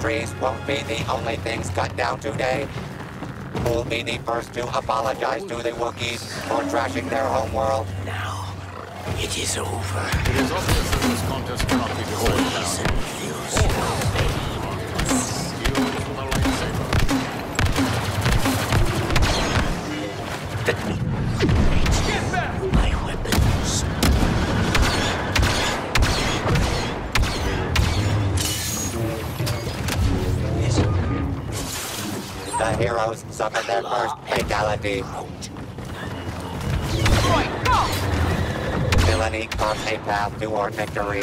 trees won't be the only things cut down today. Who'll be the first to apologize to the Wookiees for trashing their homeworld? Now, it is over. It is obvious that this contest cannot be decided now. Poison heroes suffered their first fatality. Villainy carves a path toward victory.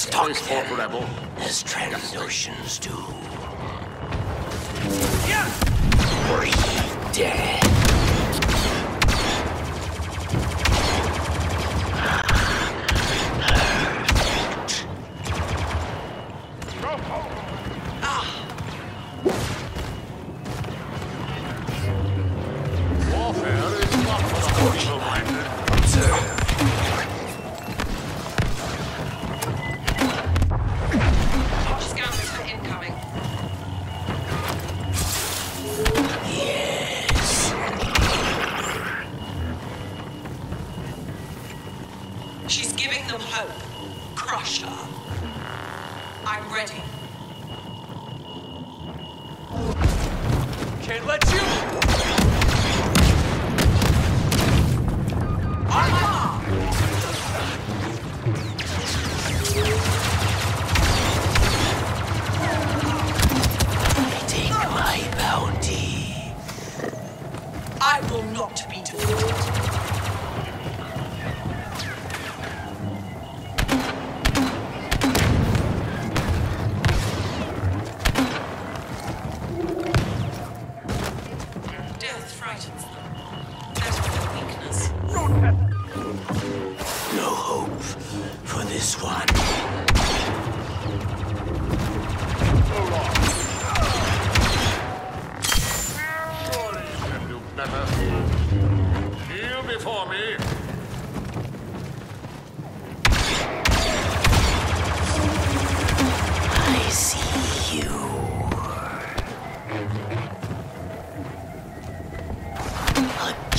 Stalk them rebel. as Trandoshan's do. Breathe dead. She's giving them hope. Crush her. I'm ready. Can't let you! Take my bounty. I will not be defeated.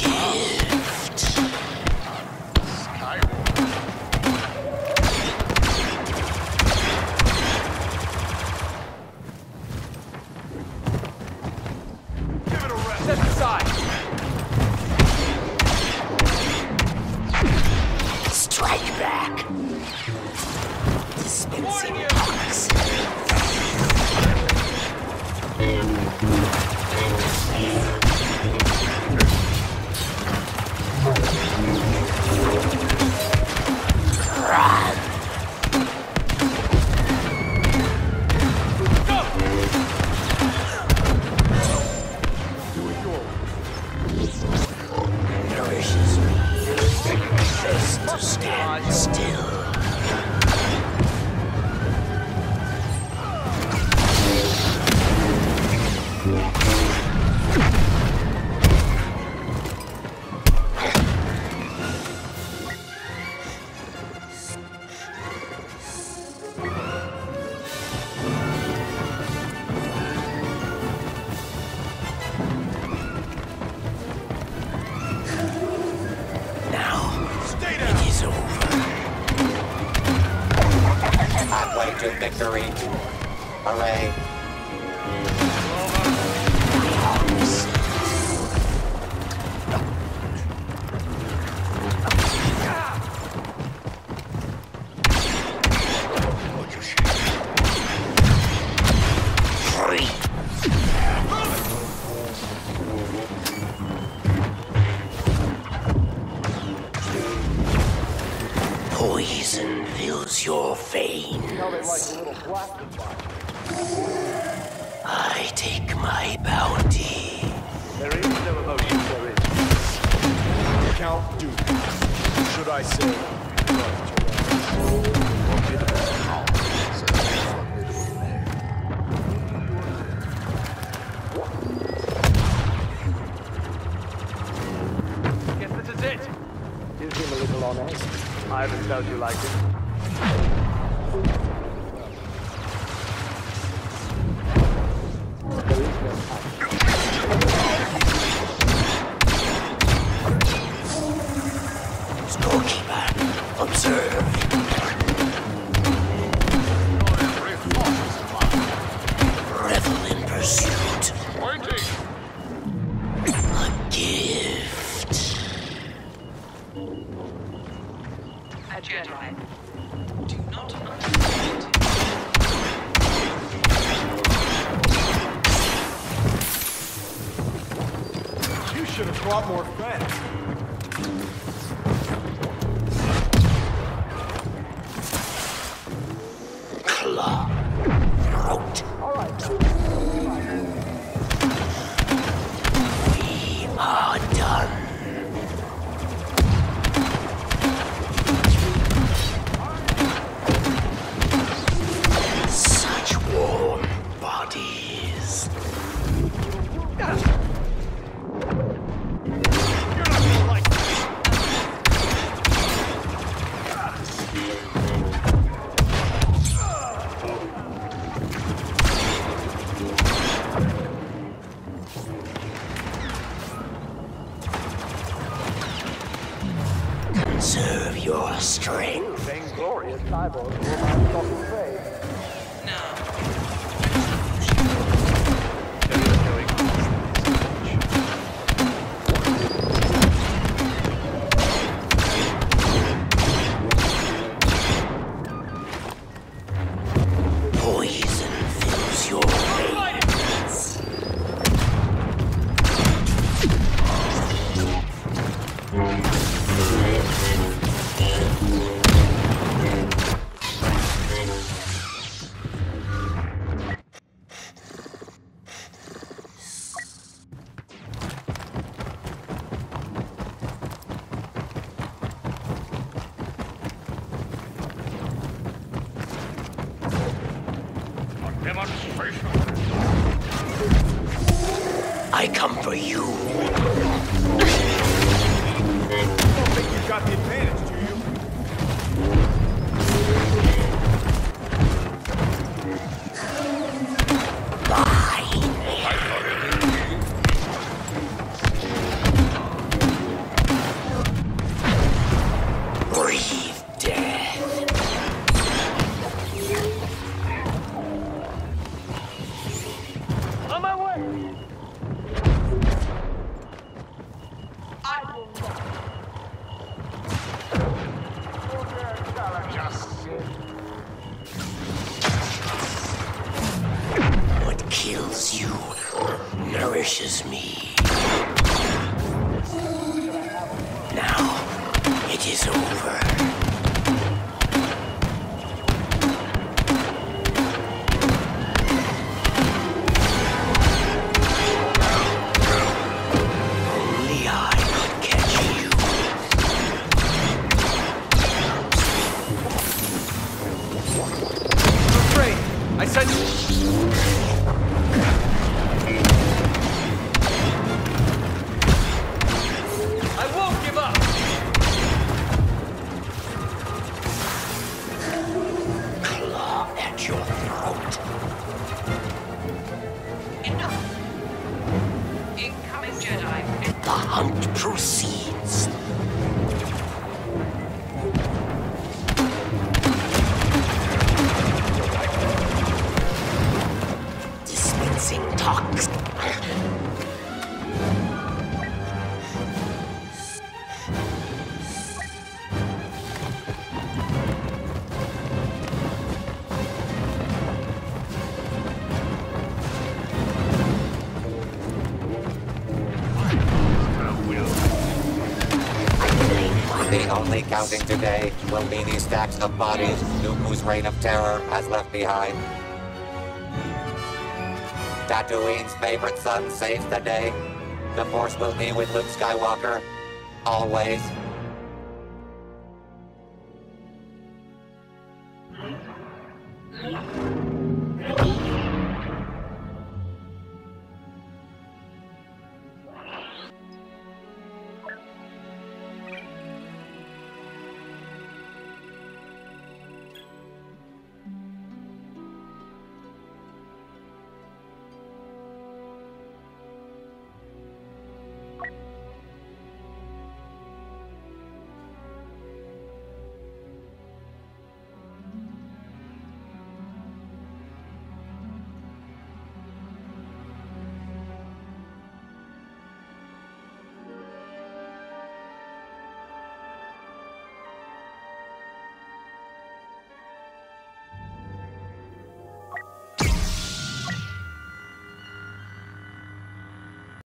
Yeah. To victory. Hooray. I take my bounty. There is no emotion, there is. Count Dooku. Should I say? Guess this is it. You seem a little on edge. I haven't told you like it. You should have brought more friends. Claw. Throat. Got the nourishes me. The only counting today will be these stacks of bodies Dooku's reign of terror has left behind. Tatooine's favorite son saves the day. The Force will be with Luke Skywalker. Always.